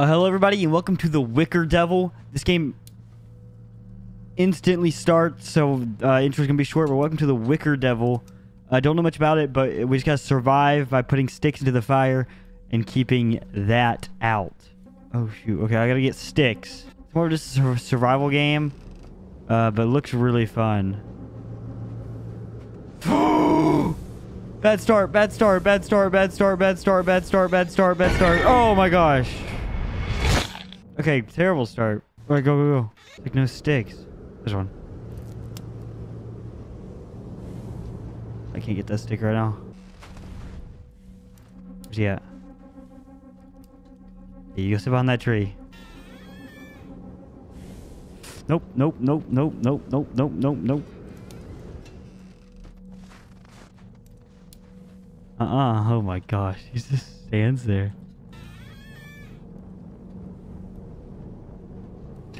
Uh, hello, everybody, and welcome to the Wicker Devil. This game instantly starts, so uh, intro's gonna be short. But welcome to the Wicker Devil. I don't know much about it, but we just gotta survive by putting sticks into the fire and keeping that out. Oh shoot! Okay, I gotta get sticks. It's more of just a survival game, uh, but looks really fun. bad start! Bad start! Bad start! Bad start! Bad start! Bad start! Bad start! Bad start! Oh my gosh! Okay, terrible start. All right, go, go, go. Like no sticks. This one. I can't get that stick right now. Where's he at? You go sit behind that tree. Nope, nope, nope, nope, nope, nope, nope, nope, nope. Uh-uh. Oh my gosh. He just stands there.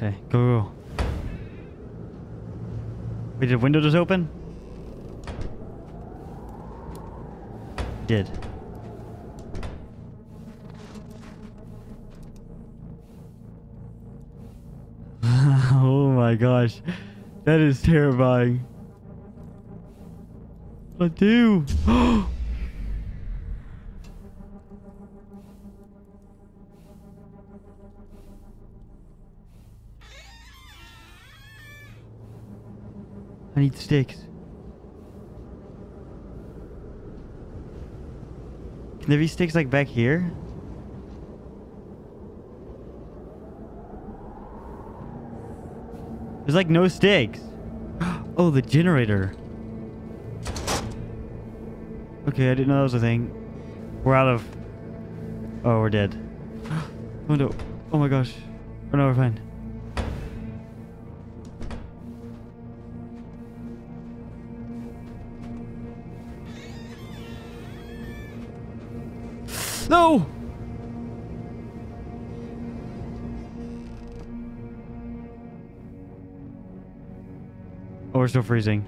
Okay, go, go. Wait, did the window just open? Did. oh my gosh. That is terrifying. What do? I need sticks. Can there be sticks like back here? There's like no sticks. Oh, the generator. Okay, I didn't know that was a thing. We're out of... Oh, we're dead. Oh no. Oh my gosh. Oh no, we're fine. No! Oh, we're still freezing.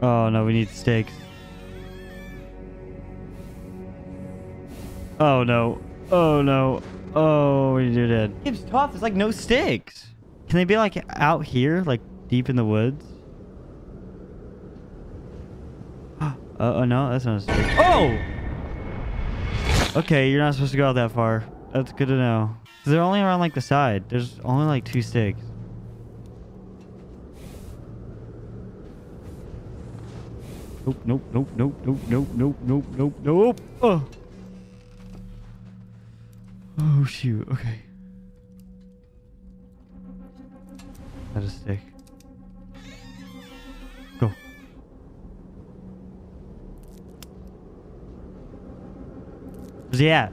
Oh, no, we need stakes. Oh, no. Oh, no. Oh, we're dead. It's tough. There's like no sticks. Can they be like out here, like deep in the woods? Uh, oh, no, that's not a stick. Oh! Okay, you're not supposed to go out that far. That's good to know. They're only around like the side. There's only like two sticks. Nope, nope, nope, nope, nope, nope, nope, nope, nope, nope. Oh. Oh shoot, okay. That is a stick. Go. Where's he at?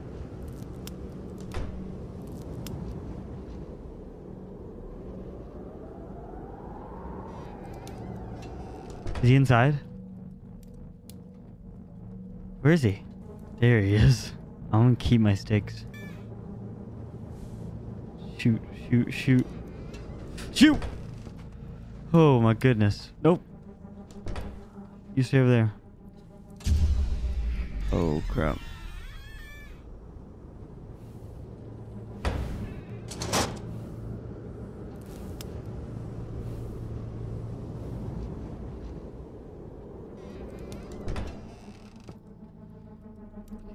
Is he inside? Where is he? There he is. I'm gonna keep my sticks. Shoot, shoot, shoot. Shoot! Oh my goodness. Nope. You stay over there. Oh crap.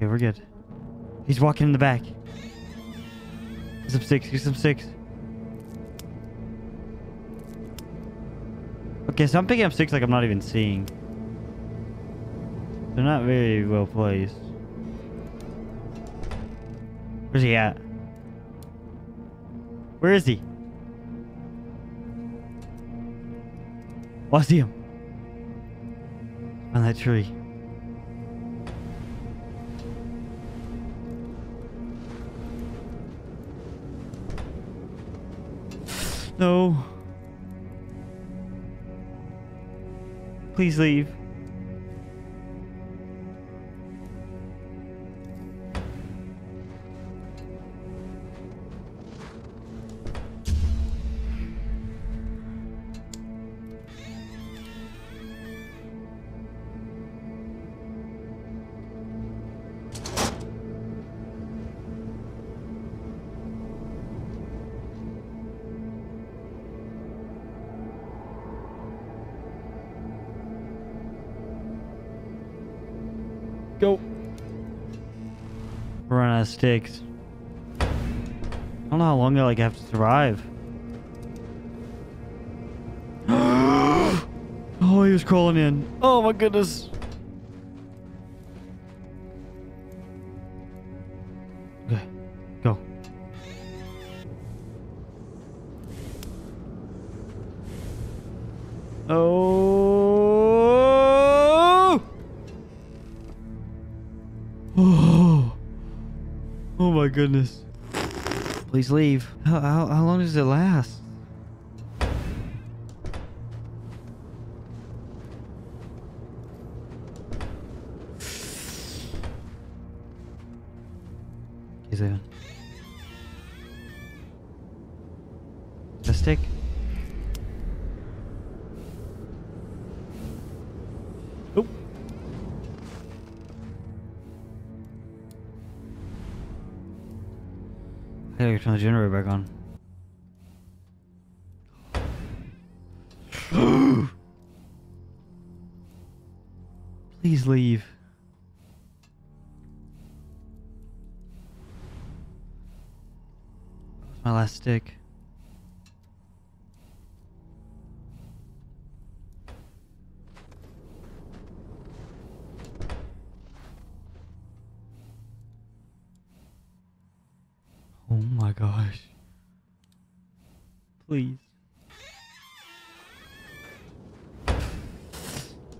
Okay, we're good. He's walking in the back. Get some sticks. Get some sticks. Okay, so I'm picking up sticks like I'm not even seeing. They're not very well placed. Where's he at? Where is he? Oh, I see him. On that tree. No. Please leave. Go. Running out of sticks. I don't know how long I like have to survive. oh, he was crawling in. Oh my goodness. Okay, go. Oh. Goodness. Please leave. How, how, how long does it last? He's leaving. The stick? I gotta turn the generator back on. Please leave. That's my last stick. My gosh. Please.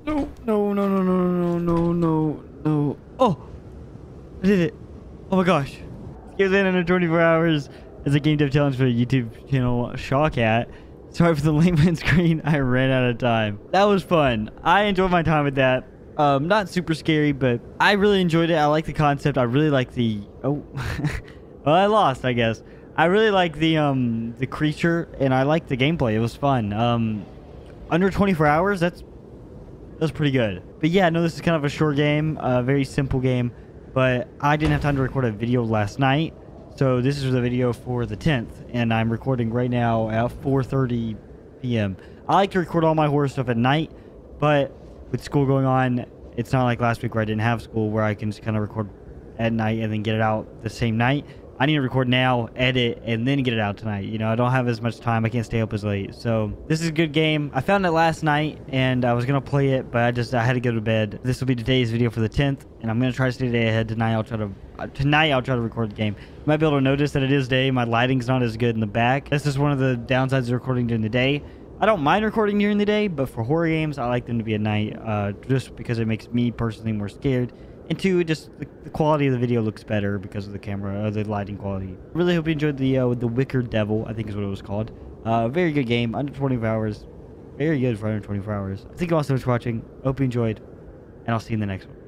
No, no, no, no, no, no, no, no, no. Oh! I did it. Oh my gosh. Skip in under 24 hours as a game dev challenge for the YouTube channel Shawcat. Sorry for the late screen. I ran out of time. That was fun. I enjoyed my time with that. Um, not super scary, but I really enjoyed it. I like the concept. I really like the... Oh. well, I lost, I guess. I really like the um the creature, and I like the gameplay. It was fun. Um, under 24 hours, that's that's pretty good. But yeah, no, this is kind of a short game, a very simple game. But I didn't have time to record a video last night, so this is the video for the 10th, and I'm recording right now at 4:30 p.m. I like to record all my horror stuff at night, but with school going on, it's not like last week where I didn't have school, where I can just kind of record at night and then get it out the same night. I need to record now, edit, and then get it out tonight. You know, I don't have as much time. I can't stay up as late. So this is a good game. I found it last night, and I was gonna play it, but I just I had to go to bed. This will be today's video for the 10th, and I'm gonna try to stay day ahead tonight. I'll try to uh, tonight I'll try to record the game. You might be able to notice that it is day. My lighting's not as good in the back. This is one of the downsides of recording during the day. I don't mind recording during the day, but for horror games, I like them to be at night, uh, just because it makes me personally more scared. And two, just the, the, quality of the video looks better because of the camera, uh, the lighting quality. Really hope you enjoyed the uh, the Wicker Devil, I think is what it was called. Uh, very good game, under 24 hours. Very good for under 24 hours. Thank you all so much for watching. Hope you enjoyed, and I'll see you in the next one.